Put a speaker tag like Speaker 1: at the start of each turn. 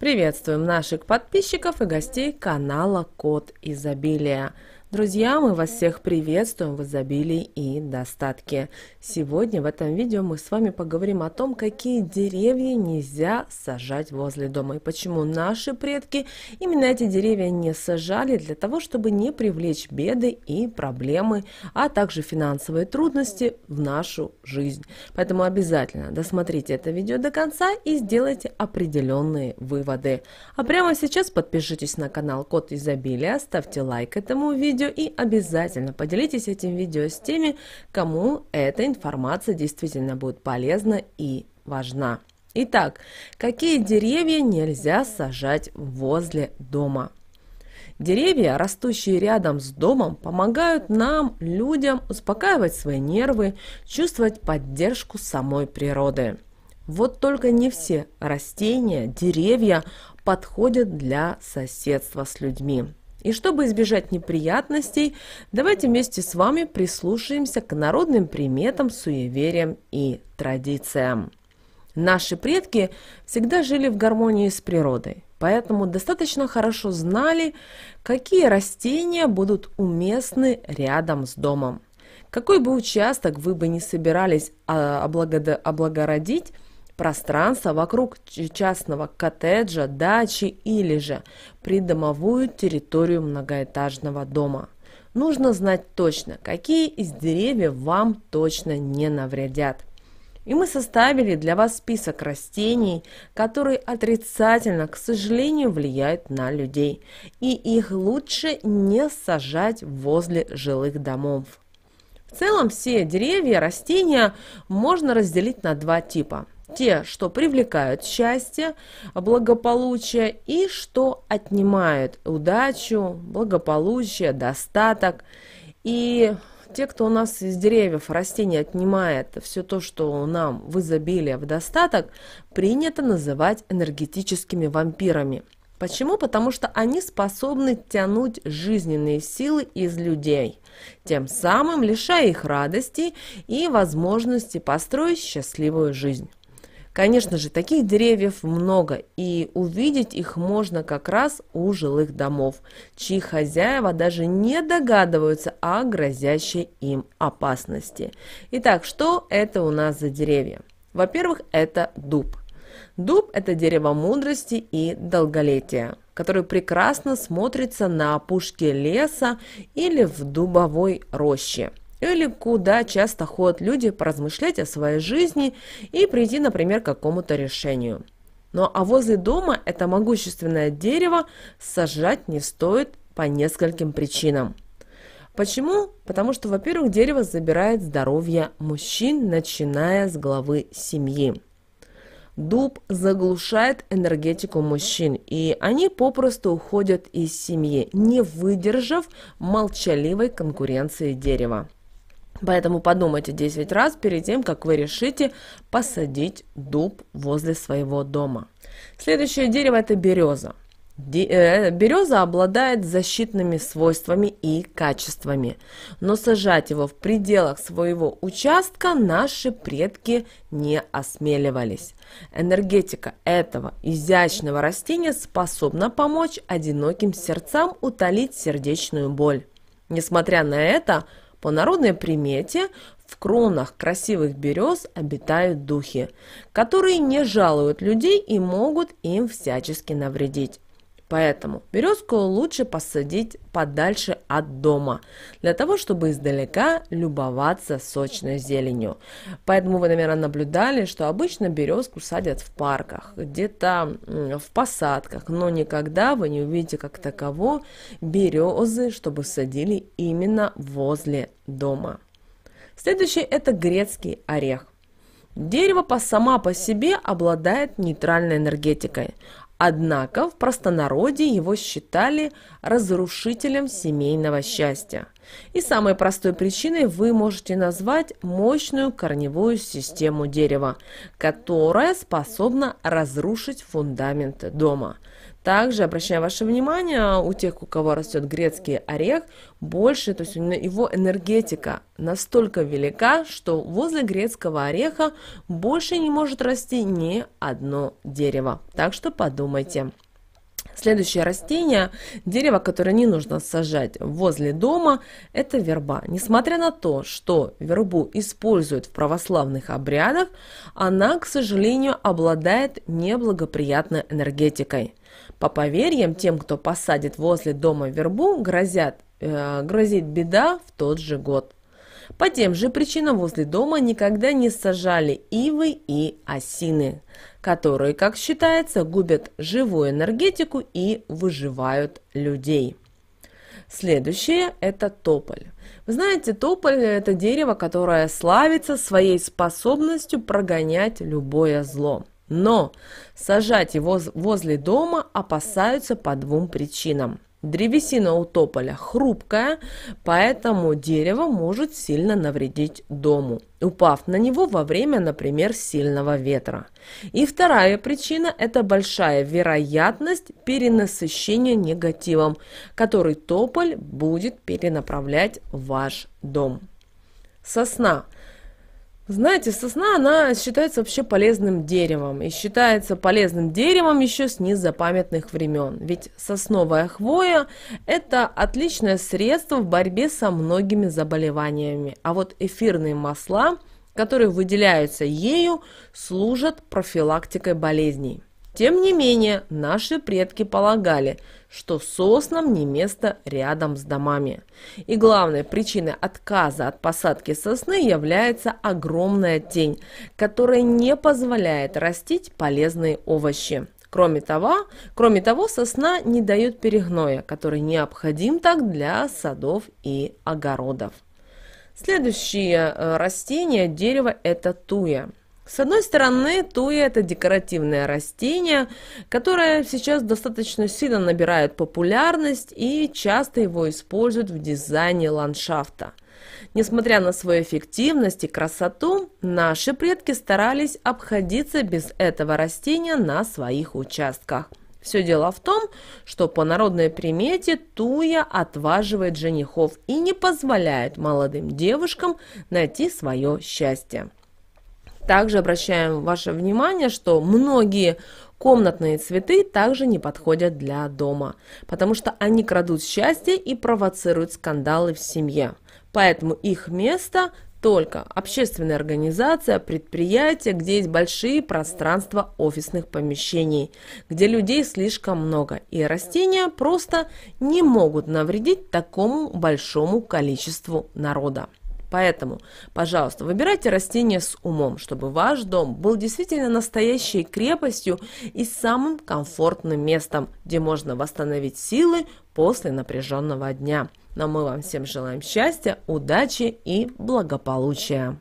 Speaker 1: Приветствуем наших подписчиков и гостей канала Код Изобилия. Друзья, мы вас всех приветствуем в изобилии и достатке. Сегодня в этом видео мы с вами поговорим о том, какие деревья нельзя сажать возле дома и почему наши предки именно эти деревья не сажали для того, чтобы не привлечь беды и проблемы, а также финансовые трудности в нашу жизнь. Поэтому обязательно досмотрите это видео до конца и сделайте определенные выводы. А прямо сейчас подпишитесь на канал Код Изобилия, ставьте лайк этому видео, видео и обязательно поделитесь этим видео с теми, кому эта информация действительно будет полезна и важна. Итак, какие деревья нельзя сажать возле дома? Деревья, растущие рядом с домом, помогают нам, людям, успокаивать свои нервы, чувствовать поддержку самой природы. Вот только не все растения, деревья подходят для соседства с людьми. И чтобы избежать неприятностей, давайте вместе с вами прислушаемся к народным приметам, суевериям и традициям. Наши предки всегда жили в гармонии с природой, поэтому достаточно хорошо знали, какие растения будут уместны рядом с домом. Какой бы участок вы бы не собирались а, облагородить, пространство вокруг частного коттеджа, дачи или же придомовую территорию многоэтажного дома. Нужно знать точно, какие из деревьев вам точно не навредят. И мы составили для вас список растений, которые отрицательно, к сожалению, влияют на людей. И их лучше не сажать возле жилых домов. В целом все деревья, растения можно разделить на два типа – те, что привлекают счастье, благополучие и что отнимают удачу, благополучие, достаток. И те, кто у нас из деревьев растений отнимает все то, что нам в изобилие, в достаток, принято называть энергетическими вампирами. Почему? Потому что они способны тянуть жизненные силы из людей, тем самым лишая их радости и возможности построить счастливую жизнь. Конечно же, таких деревьев много, и увидеть их можно как раз у жилых домов, чьи хозяева даже не догадываются о грозящей им опасности. Итак, что это у нас за деревья? Во-первых, это дуб. Дуб – это дерево мудрости и долголетия, которое прекрасно смотрится на опушке леса или в дубовой роще – или куда часто ходят люди поразмышлять о своей жизни и прийти, например, к какому-то решению. Ну а возле дома это могущественное дерево сажать не стоит по нескольким причинам. Почему? Потому что, во-первых, дерево забирает здоровье мужчин, начиная с главы семьи. Дуб заглушает энергетику мужчин, и они попросту уходят из семьи, не выдержав молчаливой конкуренции дерева. Поэтому подумайте 10 раз перед тем, как вы решите посадить дуб возле своего дома. Следующее дерево это береза. Э, береза обладает защитными свойствами и качествами, но сажать его в пределах своего участка наши предки не осмеливались. Энергетика этого изящного растения способна помочь одиноким сердцам утолить сердечную боль. Несмотря на это, по народной примете в кронах красивых берез обитают духи, которые не жалуют людей и могут им всячески навредить. Поэтому березку лучше посадить подальше от дома, для того, чтобы издалека любоваться сочной зеленью. Поэтому вы, наверное, наблюдали, что обычно березку садят в парках, где-то в посадках, но никогда вы не увидите как таково березы, чтобы садили именно возле дома. Следующий это грецкий орех. Дерево по сама по себе обладает нейтральной энергетикой. Однако в простонародье его считали разрушителем семейного счастья. И самой простой причиной вы можете назвать мощную корневую систему дерева, которая способна разрушить фундамент дома. Также обращаю ваше внимание, у тех, у кого растет грецкий орех, больше, то есть его энергетика настолько велика, что возле грецкого ореха больше не может расти ни одно дерево. Так что подумайте. Следующее растение, дерево, которое не нужно сажать возле дома, это верба. Несмотря на то, что вербу используют в православных обрядах, она, к сожалению, обладает неблагоприятной энергетикой. По поверьям, тем, кто посадит возле дома вербу, грозят, э, грозит беда в тот же год. По тем же причинам возле дома никогда не сажали ивы и осины, которые, как считается, губят живую энергетику и выживают людей. Следующее – это тополь. Вы знаете, тополь – это дерево, которое славится своей способностью прогонять любое зло. Но сажать его возле дома опасаются по двум причинам. Древесина у тополя хрупкая, поэтому дерево может сильно навредить дому, упав на него во время, например, сильного ветра. И вторая причина – это большая вероятность перенасыщения негативом, который тополь будет перенаправлять в ваш дом. Сосна – знаете, сосна, она считается вообще полезным деревом. И считается полезным деревом еще с незапамятных времен. Ведь сосновая хвоя – это отличное средство в борьбе со многими заболеваниями. А вот эфирные масла, которые выделяются ею, служат профилактикой болезней. Тем не менее, наши предки полагали, что соснам не место рядом с домами. И главной причиной отказа от посадки сосны является огромная тень, которая не позволяет растить полезные овощи. Кроме того, кроме того, сосна не дает перегноя, который необходим так для садов и огородов. Следующее э, растение дерево – это туя. С одной стороны, туя – это декоративное растение, которое сейчас достаточно сильно набирает популярность и часто его используют в дизайне ландшафта. Несмотря на свою эффективность и красоту, наши предки старались обходиться без этого растения на своих участках. Все дело в том, что по народной примете туя отваживает женихов и не позволяет молодым девушкам найти свое счастье. Также обращаем ваше внимание, что многие комнатные цветы также не подходят для дома, потому что они крадут счастье и провоцируют скандалы в семье. Поэтому их место только общественная организация, предприятие, где есть большие пространства офисных помещений, где людей слишком много, и растения просто не могут навредить такому большому количеству народа. Поэтому, пожалуйста, выбирайте растения с умом, чтобы ваш дом был действительно настоящей крепостью и самым комфортным местом, где можно восстановить силы после напряженного дня. Но мы вам всем желаем счастья, удачи и благополучия.